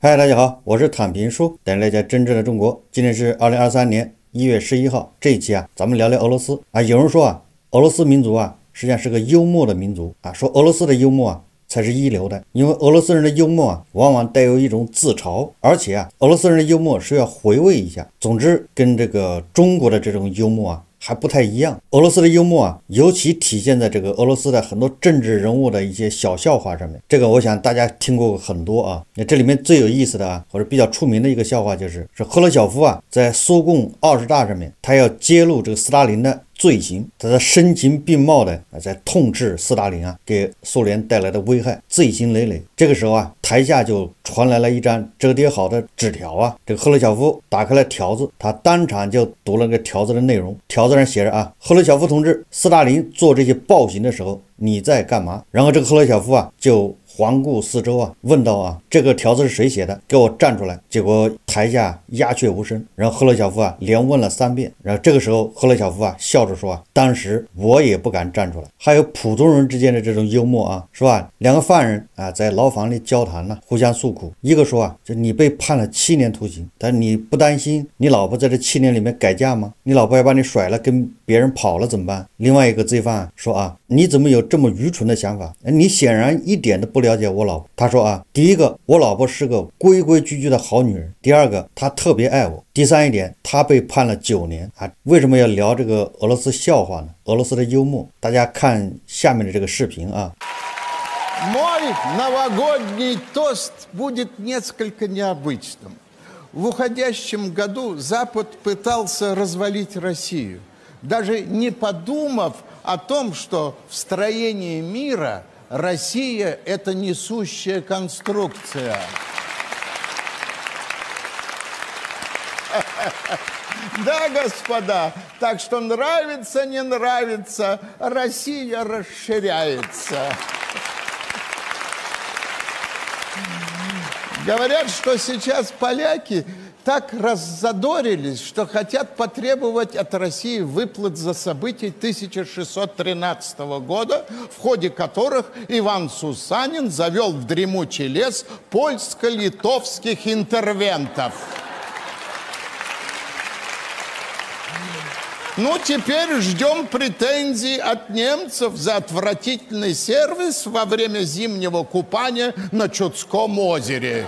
嗨，大家好，我是躺平叔，带来家真正的中国。今天是二零二三年一月十一号，这一期啊，咱们聊聊俄罗斯啊。有人说啊，俄罗斯民族啊，实际上是个幽默的民族啊，说俄罗斯的幽默啊才是一流的，因为俄罗斯人的幽默啊，往往带有一种自嘲，而且啊，俄罗斯人的幽默是要回味一下。总之，跟这个中国的这种幽默啊。还不太一样。俄罗斯的幽默啊，尤其体现在这个俄罗斯的很多政治人物的一些小笑话上面。这个我想大家听过很多啊。那这里面最有意思的啊，或者比较出名的一个笑话就是，是赫鲁晓夫啊，在苏共二十大上面，他要揭露这个斯大林的。罪行，他在声情并茂的啊，在痛斥斯大林啊给苏联带来的危害，罪行累累。这个时候啊，台下就传来了一张折叠好的纸条啊，这个赫鲁晓夫打开了条子，他当场就读了个条子的内容。条子上写着啊，赫鲁晓夫同志，斯大林做这些暴行的时候，你在干嘛？然后这个赫鲁晓夫啊就。环顾四周啊，问道啊，这个条子是谁写的？给我站出来！结果台下鸦雀无声。然后赫鲁晓夫啊，连问了三遍。然后这个时候，赫鲁晓夫啊，笑着说啊，当时我也不敢站出来。还有普通人之间的这种幽默啊，是吧？两个犯人啊，在牢房里交谈呢，互相诉苦。一个说啊，就你被判了七年徒刑，但你不担心你老婆在这七年里面改嫁吗？你老婆要把你甩了，跟别人跑了怎么办？另外一个罪犯说啊，你怎么有这么愚蠢的想法？你显然一点都不了。了解我老婆，他说啊，第一个，我老婆是个规规矩矩的好女人；第二个，她特别爱我；第三一点，她被判了九年啊。为什么要聊这个俄罗斯笑话呢？俄罗斯的幽默，大家看下面的这个视频啊。Мой новогодний тост будет несколько необычным. В уходящем году Запад пытался развалить Россию, даже не подумав о том, что в строении мира – Россия – это несущая конструкция. Да, господа, так что нравится, не нравится, Россия расширяется. Говорят, что сейчас поляки так раззадорились, что хотят потребовать от России выплат за события 1613 года, в ходе которых Иван Сусанин завел в дремучий лес польско-литовских интервентов. Ну, теперь ждем претензий от немцев за отвратительный сервис во время зимнего купания на Чудском озере.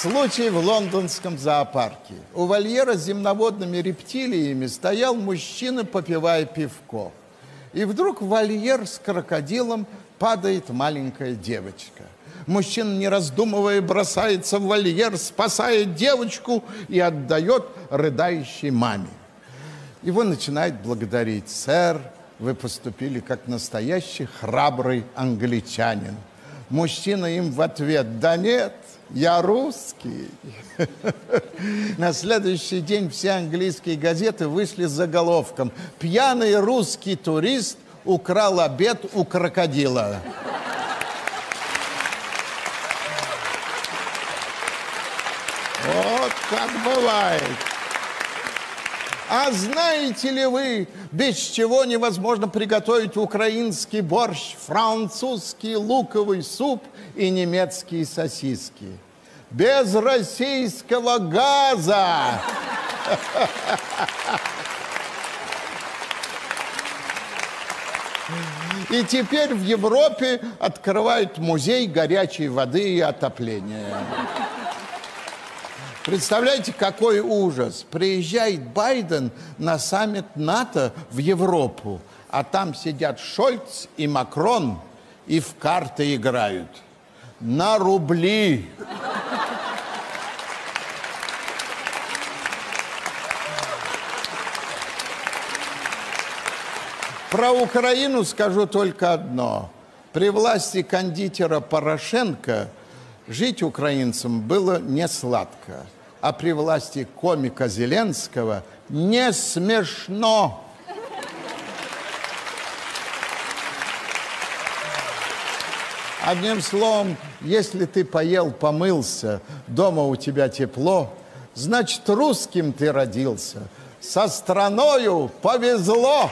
Случай в лондонском зоопарке. У вольера с земноводными рептилиями стоял мужчина, попивая пивко. И вдруг в вольер с крокодилом падает маленькая девочка. Мужчина, не раздумывая, бросается в вольер, спасает девочку и отдает рыдающей маме. Его начинает благодарить. «Сэр, вы поступили как настоящий храбрый англичанин». Мужчина им в ответ «Да нет, я русский. На следующий день все английские газеты вышли с заголовком «Пьяный русский турист украл обед у крокодила». Вот как бывает. А знаете ли вы, без чего невозможно приготовить украинский борщ, французский луковый суп и немецкие сосиски? Без российского газа! И теперь в Европе открывают музей горячей воды и отопления. Представляете, какой ужас. Приезжает Байден на саммит НАТО в Европу, а там сидят Шольц и Макрон и в карты играют. На рубли. Про Украину скажу только одно. При власти кондитера Порошенко – Жить украинцам было не сладко, а при власти комика Зеленского не смешно. Одним словом, если ты поел, помылся, дома у тебя тепло, значит, русским ты родился. Со страною повезло.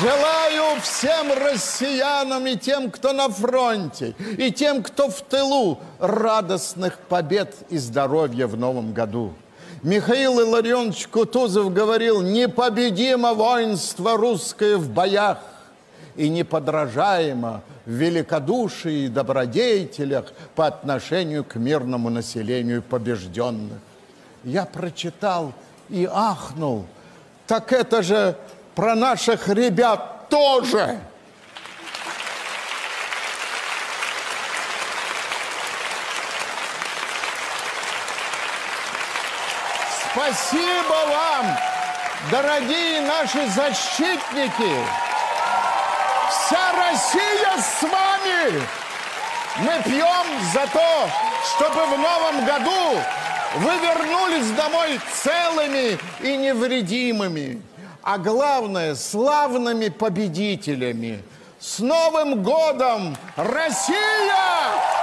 Желаю всем россиянам и тем, кто на фронте, и тем, кто в тылу, радостных побед и здоровья в новом году. Михаил Илларионович Кутузов говорил, непобедимо воинство русское в боях и неподражаемо в великодушии и добродетелях по отношению к мирному населению побежденных. Я прочитал и ахнул. Так это же про наших ребят тоже. Спасибо вам, дорогие наши защитники! Вся Россия с вами! Мы пьем за то, чтобы в новом году вы вернулись домой целыми и невредимыми, а главное, славными победителями. С Новым годом, Россия!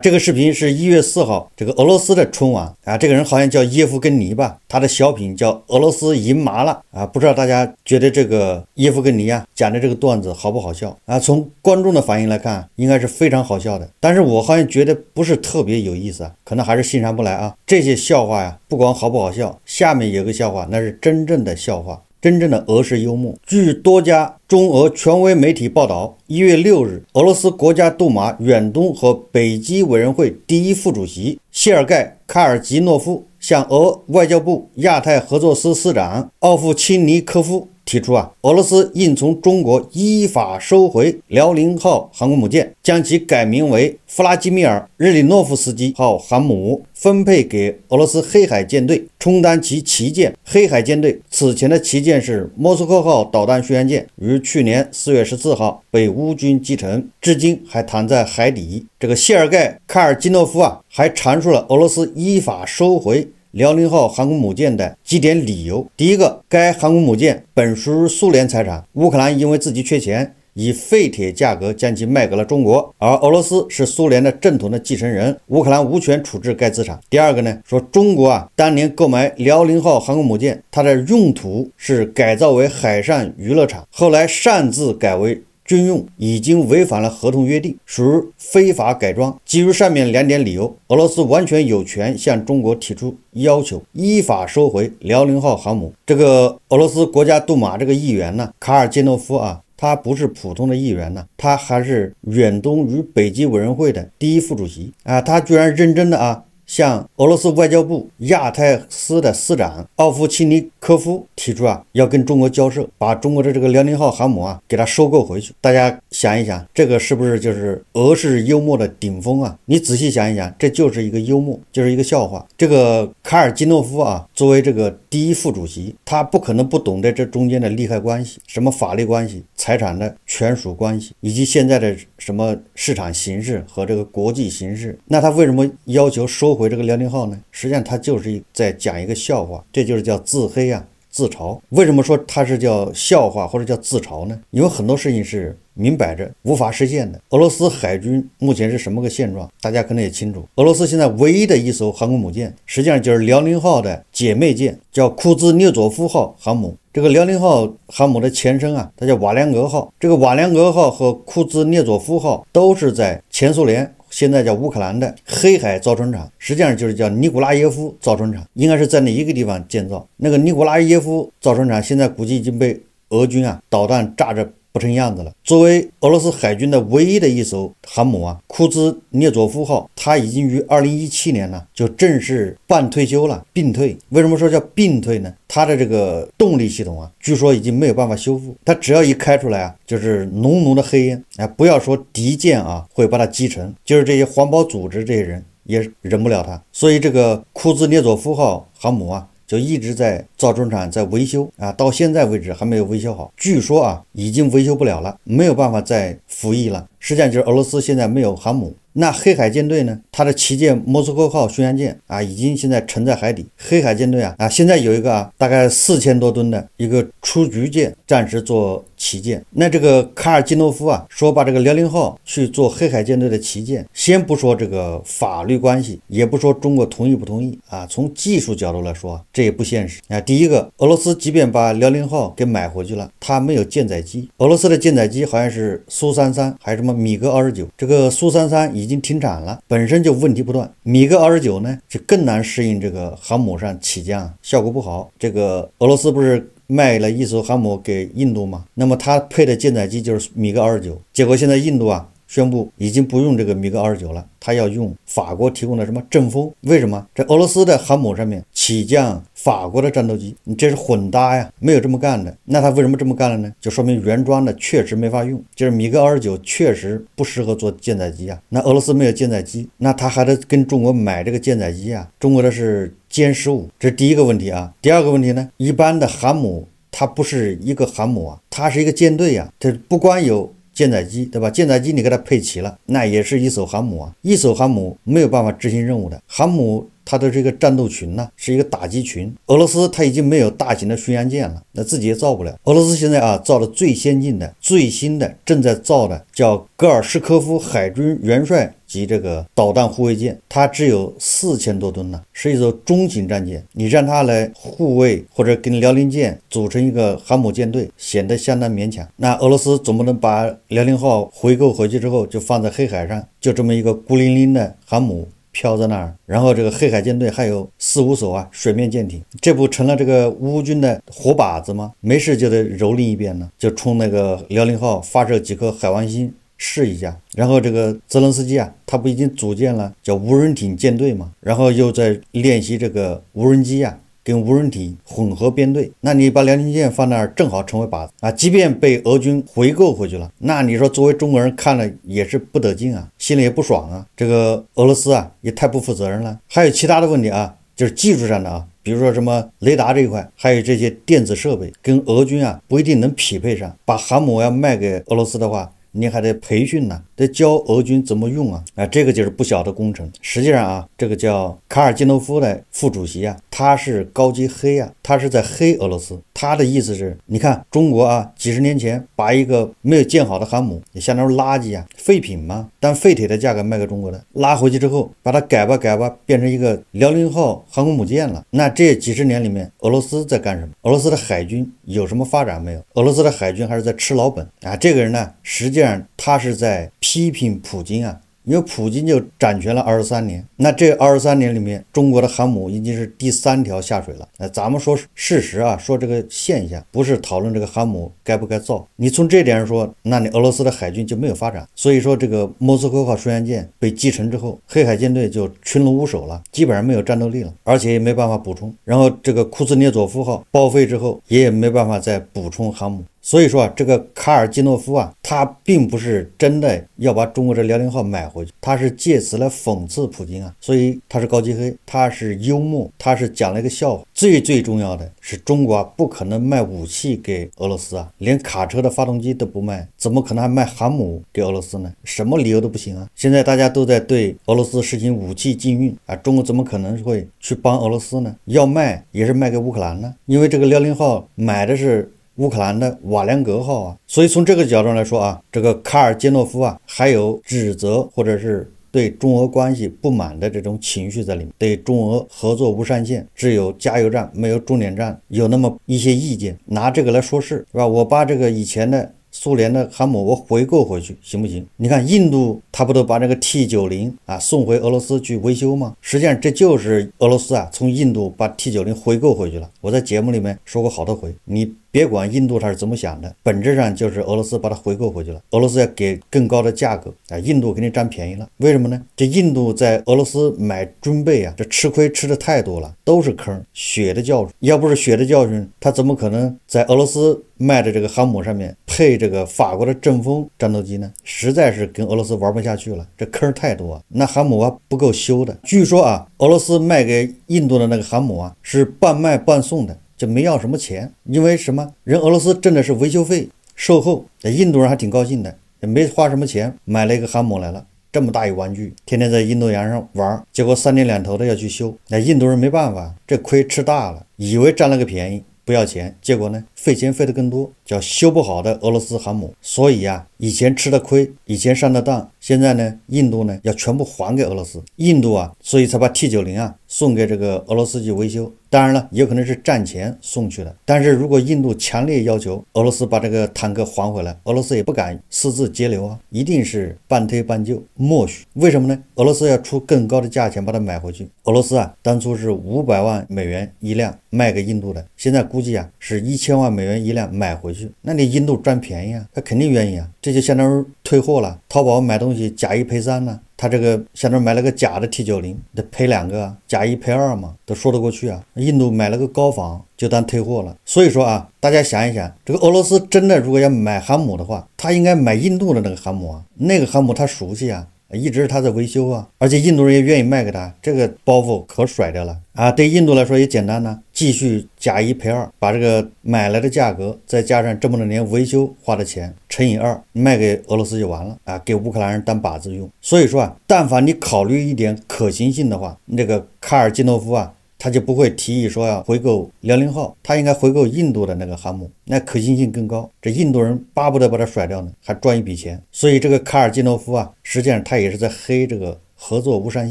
这个视频是一月四号，这个俄罗斯的春晚啊，这个人好像叫耶夫根尼吧，他的小品叫《俄罗斯赢麻了》啊，不知道大家觉得这个耶夫根尼啊讲的这个段子好不好笑啊？从观众的反应来看，应该是非常好笑的，但是我好像觉得不是特别有意思啊，可能还是欣赏不来啊。这些笑话呀，不管好不好笑，下面有个笑话，那是真正的笑话。真正的俄式幽默。据多家中俄权威媒体报道，一月六日，俄罗斯国家杜马远东和北极委员会第一副主席谢尔盖·卡尔吉诺夫向俄外交部亚太合作司司长奥夫钦尼科夫。提出啊，俄罗斯应从中国依法收回辽宁号航空母舰，将其改名为弗拉基米尔·日里诺夫斯基号航母，分配给俄罗斯黑海舰队充当其旗舰。黑海舰队此前的旗舰是莫斯科号导弹巡洋舰，于去年四月十四号被乌军击沉，至今还躺在海底。这个谢尔盖·卡尔基诺夫啊，还阐述了俄罗斯依法收回。辽宁号航空母舰的几点理由：第一个，该航空母舰本属苏联财产，乌克兰因为自己缺钱，以废铁价格将其卖给了中国，而俄罗斯是苏联的正统的继承人，乌克兰无权处置该资产。第二个呢，说中国啊，当年购买辽宁号航空母舰，它的用途是改造为海上娱乐场，后来擅自改为。军用已经违反了合同约定，属于非法改装。基于上面两点理由，俄罗斯完全有权向中国提出要求，依法收回辽宁号航母。这个俄罗斯国家杜马这个议员呢，卡尔金诺夫啊，他不是普通的议员呢，他还是远东与北极委员会的第一副主席啊，他居然认真的啊。向俄罗斯外交部亚太司的司长奥夫钦尼科夫提出啊，要跟中国交涉，把中国的这个辽宁号航母啊给它收购回去。大家想一想，这个是不是就是俄式幽默的顶峰啊？你仔细想一想，这就是一个幽默，就是一个笑话。这个卡尔基诺夫啊，作为这个第一副主席，他不可能不懂得这中间的利害关系，什么法律关系、财产的权属关系，以及现在的什么市场形势和这个国际形势。那他为什么要求收？回这个辽宁号呢，实际上他就是在讲一个笑话，这就是叫自黑啊，自嘲。为什么说它是叫笑话或者叫自嘲呢？因为很多事情是明摆着无法实现的。俄罗斯海军目前是什么个现状？大家可能也清楚。俄罗斯现在唯一的一艘航空母舰，实际上就是辽宁号的姐妹舰，叫库兹涅佐夫号航母。这个辽宁号航母的前身啊，它叫瓦良格号。这个瓦良格号和库兹涅佐夫号都是在前苏联。现在叫乌克兰的黑海造船厂，实际上就是叫尼古拉耶夫造船厂，应该是在那一个地方建造。那个尼古拉耶夫造船厂现在估计已经被俄军啊导弹炸着。不成样子了。作为俄罗斯海军的唯一的一艘航母啊，库兹涅佐夫号，它已经于二零一七年呢就正式半退休了，并退。为什么说叫并退呢？它的这个动力系统啊，据说已经没有办法修复。它只要一开出来啊，就是浓浓的黑烟。哎，不要说敌舰啊会把它击沉，就是这些环保组织这些人也忍不了它。所以这个库兹涅佐夫号航母啊。就一直在造船厂在维修啊，到现在为止还没有维修好。据说啊，已经维修不了了，没有办法再服役了。实际上就是俄罗斯现在没有航母。那黑海舰队呢？它的旗舰莫斯科号巡洋舰啊，已经现在沉在海底。黑海舰队啊啊，现在有一个啊，大概四千多吨的一个出局舰，暂时做旗舰。那这个卡尔基诺夫啊，说把这个辽宁号去做黑海舰队的旗舰，先不说这个法律关系，也不说中国同意不同意啊，从技术角度来说，这也不现实啊。第一个，俄罗斯即便把辽宁号给买回去了，它没有舰载机。俄罗斯的舰载机好像是苏三三，还是什么米格二十九？这个苏三三已经停产了，本身就问题不断。米格二十九呢，就更难适应这个航母上起降，效果不好。这个俄罗斯不是？卖了一艘航母给印度嘛，那么他配的舰载机就是米格二十九，结果现在印度啊宣布已经不用这个米格二十九了，他要用法国提供的什么阵风？为什么？这俄罗斯的航母上面起降法国的战斗机，你这是混搭呀，没有这么干的。那他为什么这么干了呢？就说明原装的确实没法用，就是米格二十九确实不适合做舰载机啊。那俄罗斯没有舰载机，那他还得跟中国买这个舰载机啊？中国的是。歼十五，这是第一个问题啊。第二个问题呢，一般的航母它不是一个航母啊，它是一个舰队呀。它不光有舰载机，对吧？舰载机你给它配齐了，那也是一艘航母啊。一艘航母没有办法执行任务的航母。它的这个战斗群呢，是一个打击群。俄罗斯它已经没有大型的巡洋舰了，那自己也造不了。俄罗斯现在啊，造的最先进的、最新的，正在造的叫戈尔什科夫海军元帅及这个导弹护卫舰，它只有四千多吨呢，是一艘中型战舰。你让它来护卫或者跟辽宁舰组成一个航母舰队，显得相当勉强。那俄罗斯总不能把辽宁号回购回去之后就放在黑海上，就这么一个孤零零的航母。飘在那儿，然后这个黑海舰队还有四五艘啊水面舰艇，这不成了这个乌军的活靶子吗？没事就得蹂躏一遍呢，就冲那个辽宁号发射几颗海王星试一下。然后这个泽伦斯基啊，他不已经组建了叫无人艇舰队嘛？然后又在练习这个无人机啊。跟无人艇混合编队，那你把辽宁舰放那儿，正好成为靶子啊！即便被俄军回购回去了，那你说作为中国人看了也是不得劲啊，心里也不爽啊。这个俄罗斯啊，也太不负责任了。还有其他的问题啊，就是技术上的啊，比如说什么雷达这一块，还有这些电子设备，跟俄军啊不一定能匹配上。把航母要卖给俄罗斯的话。你还得培训呢，得教俄军怎么用啊！啊，这个就是不小的工程。实际上啊，这个叫卡尔基诺夫的副主席啊，他是高级黑啊，他是在黑俄罗斯。他的意思是，你看中国啊，几十年前把一个没有建好的航母，也相当于垃圾啊，废品吗？但废铁的价格卖给中国的，拉回去之后，把它改吧改吧，变成一个辽宁号航空母舰了。那这几十年里面，俄罗斯在干什么？俄罗斯的海军有什么发展没有？俄罗斯的海军还是在吃老本啊！这个人呢，实际。上，他是在批评普京啊。因为普京就掌权了二十三年，那这二十三年里面，中国的航母已经是第三条下水了。那咱们说事实啊，说这个现象，不是讨论这个航母该不该造。你从这点上说，那你俄罗斯的海军就没有发展。所以说，这个莫斯科号巡洋舰被击沉之后，黑海舰队就群龙无首了，基本上没有战斗力了，而且也没办法补充。然后这个库兹涅佐夫号报废之后，也没办法再补充航母。所以说啊，这个卡尔基诺夫啊，他并不是真的要把中国这辽宁号买回去，他是借此来讽刺普京啊。所以他是高级黑，他是幽默，他是讲了一个笑话。最最重要的是，中国不可能卖武器给俄罗斯啊，连卡车的发动机都不卖，怎么可能还卖航母给俄罗斯呢？什么理由都不行啊！现在大家都在对俄罗斯实行武器禁运啊，中国怎么可能会去帮俄罗斯呢？要卖也是卖给乌克兰呢，因为这个辽宁号买的是。乌克兰的瓦良格号啊，所以从这个角度来说啊，这个卡尔基诺夫啊，还有指责或者是对中俄关系不满的这种情绪在里面，对中俄合作无上限，只有加油站没有终点站，有那么一些意见，拿这个来说事，是吧？我把这个以前的苏联的航母我回购回去行不行？你看印度他不都把这个 T 九零啊送回俄罗斯去维修吗？实际上这就是俄罗斯啊从印度把 T 九零回购回去了。我在节目里面说过好多回，你。别管印度他是怎么想的，本质上就是俄罗斯把它回购回去了。俄罗斯要给更高的价格啊，印度给你占便宜了。为什么呢？这印度在俄罗斯买军备啊，这吃亏吃的太多了，都是坑，血的教训。要不是血的教训，他怎么可能在俄罗斯卖的这个航母上面配这个法国的阵风战斗机呢？实在是跟俄罗斯玩不下去了，这坑太多，那航母啊不够修的。据说啊，俄罗斯卖给印度的那个航母啊是半卖半送的。就没要什么钱，因为什么人俄罗斯挣的是维修费、售后，那印度人还挺高兴的，也没花什么钱，买了一个航母来了，这么大一玩具，天天在印度洋上玩，结果三天两头的要去修，那印度人没办法，这亏吃大了，以为占了个便宜。不要钱，结果呢？费钱费的更多，叫修不好的俄罗斯航母。所以呀，以前吃的亏，以前上的当，现在呢，印度呢要全部还给俄罗斯。印度啊，所以才把 T 九零啊送给这个俄罗斯去维修。当然了，也可能是战前送去的。但是如果印度强烈要求俄罗斯把这个坦克还回来，俄罗斯也不敢私自截留啊，一定是半推半就，默许。为什么呢？俄罗斯要出更高的价钱把它买回去。俄罗斯啊，当初是五百万美元一辆卖给印度的，现在估计啊是一千万美元一辆买回去。那你印度占便宜啊，他肯定愿意啊，这就相当于退货了。淘宝买东西假一赔三呢。他这个相当于买了个假的 T 九零，得赔两个，假一赔二嘛，都说得过去啊。印度买了个高仿，就当退货了。所以说啊，大家想一想，这个俄罗斯真的如果要买航母的话，他应该买印度的那个航母啊，那个航母他熟悉啊。一直他在维修啊，而且印度人也愿意卖给他，这个包袱可甩掉了啊！对印度来说也简单呢，继续假一赔二，把这个买来的价格再加上这么多年维修花的钱乘以二，卖给俄罗斯就完了啊！给乌克兰人当靶子用。所以说啊，但凡你考虑一点可行性的话，那个卡尔基诺夫啊。他就不会提议说要回购辽宁号，他应该回购印度的那个航母，那可行性更高。这印度人巴不得把它甩掉呢，还赚一笔钱。所以这个卡尔基诺夫啊，实际上他也是在黑这个。合作无上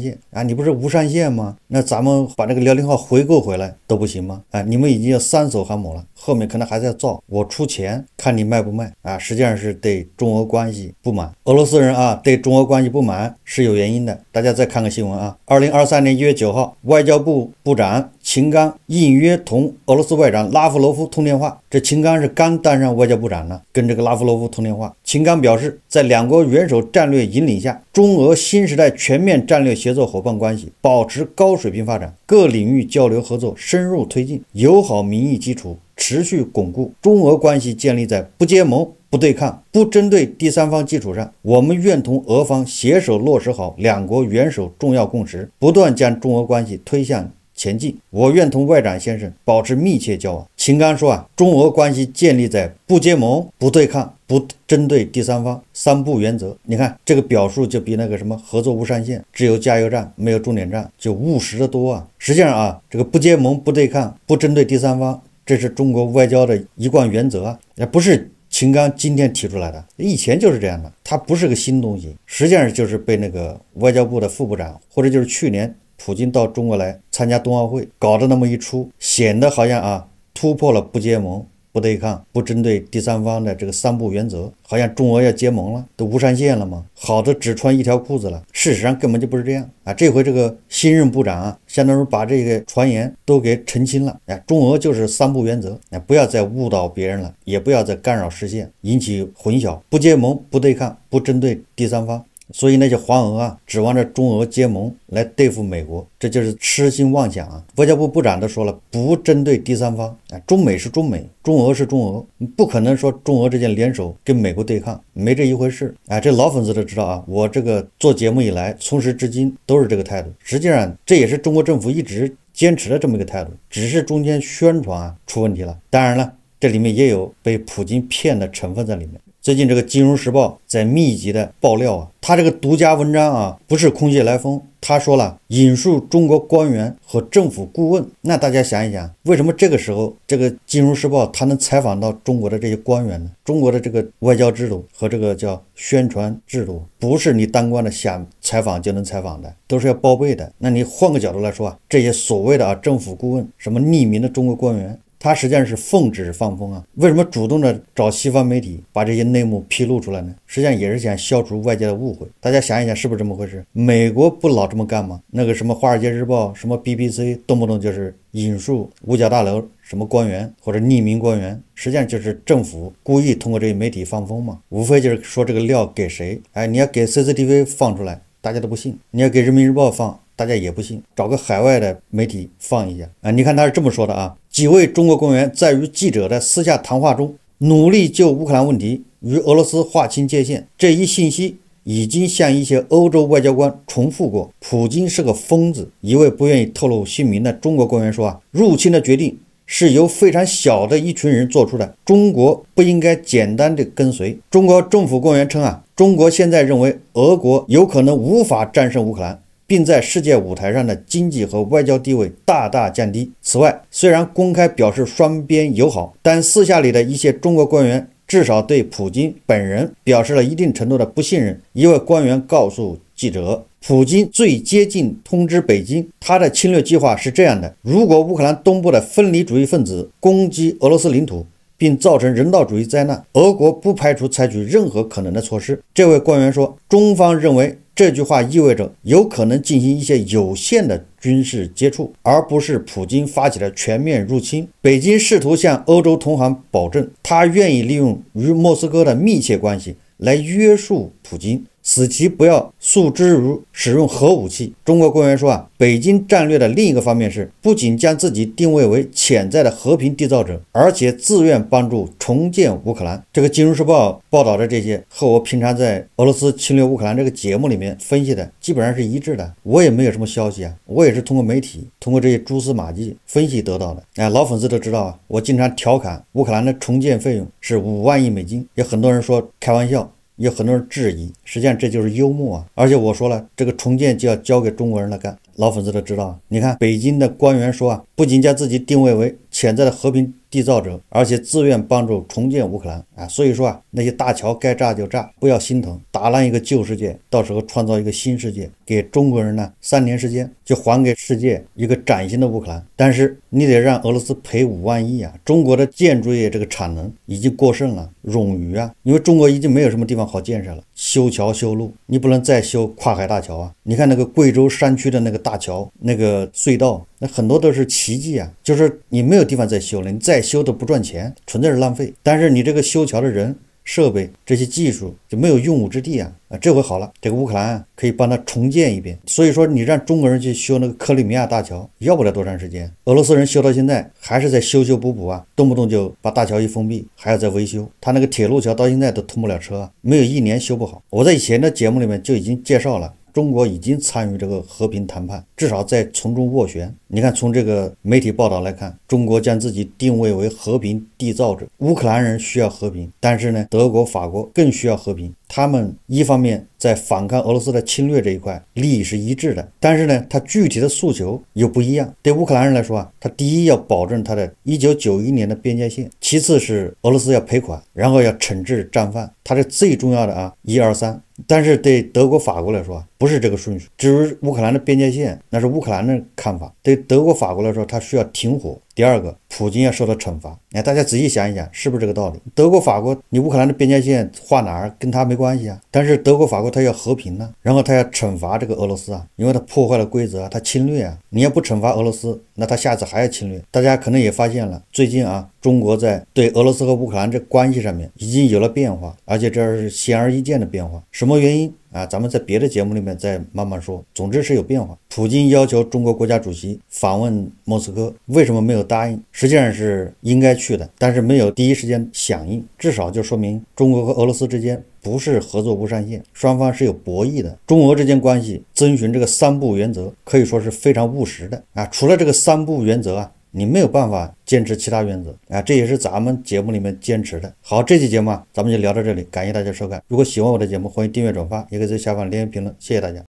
限啊！你不是无上限吗？那咱们把这个辽宁号回购回来都不行吗？啊，你们已经有三艘航母了，后面可能还在造，我出钱看你卖不卖啊！实际上是对中俄关系不满，俄罗斯人啊对中俄关系不满是有原因的。大家再看看新闻啊，二零二三年一月九号，外交部部长秦刚应约同俄罗斯外长拉夫罗夫通电话。这秦刚是刚当上外交部长呢，跟这个拉夫罗夫通电话。秦刚表示，在两国元首战略引领下，中俄新时代全面战略协作伙伴关系保持高水平发展，各领域交流合作深入推进，友好民意基础持续巩固。中俄关系建立在不结盟、不对抗、不针对第三方基础上。我们愿同俄方携手落实好两国元首重要共识，不断将中俄关系推向。前进，我愿同外长先生保持密切交往。秦刚说啊，中俄关系建立在不结盟、不对抗、不针对第三方三不原则。你看这个表述就比那个什么合作无上限，只有加油站没有终点站，就务实的多啊。实际上啊，这个不结盟、不对抗、不针对第三方，这是中国外交的一贯原则啊，也不是秦刚今天提出来的，以前就是这样的，它不是个新东西，实际上就是被那个外交部的副部长，或者就是去年。普京到中国来参加冬奥会，搞的那么一出，显得好像啊突破了不结盟、不对抗、不针对第三方的这个三不原则，好像中俄要结盟了，都无上限了吗？好的只穿一条裤子了。事实上根本就不是这样啊！这回这个新任部长啊，相当于把这个传言都给澄清了。哎，中俄就是三不原则，哎，不要再误导别人了，也不要再干扰视线，引起混淆。不结盟、不对抗、不针对第三方。所以那些黄俄啊，指望着中俄结盟来对付美国，这就是痴心妄想啊！外交部部长都说了，不针对第三方啊，中美是中美，中俄是中俄，不可能说中俄之间联手跟美国对抗，没这一回事啊！这老粉丝都知道啊，我这个做节目以来，从始至今都是这个态度。实际上，这也是中国政府一直坚持的这么一个态度，只是中间宣传啊出问题了。当然了，这里面也有被普京骗的成分在里面。最近这个《金融时报》在密集的爆料啊，他这个独家文章啊，不是空穴来风。他说了，引述中国官员和政府顾问。那大家想一想，为什么这个时候这个《金融时报》他能采访到中国的这些官员呢？中国的这个外交制度和这个叫宣传制度，不是你当官的想采访就能采访的，都是要报备的。那你换个角度来说啊，这些所谓的啊政府顾问，什么匿名的中国官员。他实际上是奉旨放风啊！为什么主动的找西方媒体把这些内幕披露出来呢？实际上也是想消除外界的误会。大家想一想，是不是这么回事？美国不老这么干吗？那个什么《华尔街日报》、什么 BBC，动不动就是引述五角大楼什么官员或者匿名官员，实际上就是政府故意通过这些媒体放风嘛。无非就是说这个料给谁？哎，你要给 CCTV 放出来，大家都不信；你要给人民日报放。大家也不信，找个海外的媒体放一下啊！你看他是这么说的啊：几位中国官员在与记者的私下谈话中，努力就乌克兰问题与俄罗斯划清界限。这一信息已经向一些欧洲外交官重复过。普京是个疯子。一位不愿意透露姓名的中国官员说啊：入侵的决定是由非常小的一群人做出的，中国不应该简单的跟随。中国政府官员称啊，中国现在认为俄国有可能无法战胜乌克兰。并在世界舞台上的经济和外交地位大大降低。此外，虽然公开表示双边友好，但私下里的一些中国官员至少对普京本人表示了一定程度的不信任。一位官员告诉记者。普京最接近通知北京，他的侵略计划是这样的：如果乌克兰东部的分离主义分子攻击俄罗斯领土，并造成人道主义灾难，俄国不排除采取任何可能的措施。这位官员说，中方认为这句话意味着有可能进行一些有限的军事接触，而不是普京发起的全面入侵。北京试图向欧洲同行保证，他愿意利用与莫斯科的密切关系来约束普京。使其不要诉之如使用核武器。中国官员说啊，北京战略的另一个方面是，不仅将自己定位为潜在的和平缔造者，而且自愿帮助重建乌克兰。这个《金融时报》报道的这些，和我平常在俄罗斯侵略乌克兰这个节目里面分析的基本上是一致的。我也没有什么消息啊，我也是通过媒体，通过这些蛛丝马迹分析得到的。哎，老粉丝都知道啊，我经常调侃乌克兰的重建费用是五万亿美金，有很多人说开玩笑。有很多人质疑，实际上这就是幽默啊！而且我说了，这个重建就要交给中国人来干，老粉丝都知道。你看，北京的官员说啊，不仅将自己定位为潜在的和平。缔造者，而且自愿帮助重建乌克兰啊，所以说啊，那些大桥该炸就炸，不要心疼，打烂一个旧世界，到时候创造一个新世界，给中国人呢三年时间就还给世界一个崭新的乌克兰。但是你得让俄罗斯赔五万亿啊！中国的建筑业这个产能已经过剩了，冗余啊，因为中国已经没有什么地方好建设了，修桥修路，你不能再修跨海大桥啊！你看那个贵州山区的那个大桥，那个隧道。那很多都是奇迹啊，就是你没有地方再修了，你再修都不赚钱，纯粹是浪费。但是你这个修桥的人、设备这些技术就没有用武之地啊啊！这回好了，这个乌克兰可以帮他重建一遍。所以说，你让中国人去修那个克里米亚大桥，要不了多长时间。俄罗斯人修到现在还是在修修补补啊，动不动就把大桥一封闭，还要再维修。他那个铁路桥到现在都通不了车，没有一年修不好。我在以前的节目里面就已经介绍了。中国已经参与这个和平谈判，至少在从中斡旋。你看，从这个媒体报道来看，中国将自己定位为和平缔造者。乌克兰人需要和平，但是呢，德国、法国更需要和平。他们一方面在反抗俄罗斯的侵略这一块利益是一致的，但是呢，他具体的诉求又不一样。对乌克兰人来说啊，他第一要保证他的1991年的边界线，其次是俄罗斯要赔款，然后要惩治战犯，他是最重要的啊，一二三。但是对德国、法国来说不是这个顺序。至于乌克兰的边界线，那是乌克兰的看法。对德国、法国来说，它需要停火。第二个，普京要受到惩罚。哎，大家仔细想一想，是不是这个道理？德国、法国，你乌克兰的边界线画哪儿，跟他没关系啊。但是德国、法国他要和平呢，然后他要惩罚这个俄罗斯啊，因为他破坏了规则，他侵略啊。你要不惩罚俄罗斯，那他下次还要侵略。大家可能也发现了，最近啊，中国在对俄罗斯和乌克兰这关系上面已经有了变化，而且这是显而易见的变化。什么原因？啊，咱们在别的节目里面再慢慢说。总之是有变化。普京要求中国国家主席访问莫斯科，为什么没有答应？实际上是应该去的，但是没有第一时间响应，至少就说明中国和俄罗斯之间不是合作无上限，双方是有博弈的。中俄之间关系遵循这个三不原则，可以说是非常务实的啊。除了这个三不原则啊。你没有办法坚持其他原则啊，这也是咱们节目里面坚持的。好，这期节目啊，咱们就聊到这里，感谢大家收看。如果喜欢我的节目，欢迎订阅转发，也可以在下方留言评论，谢谢大家。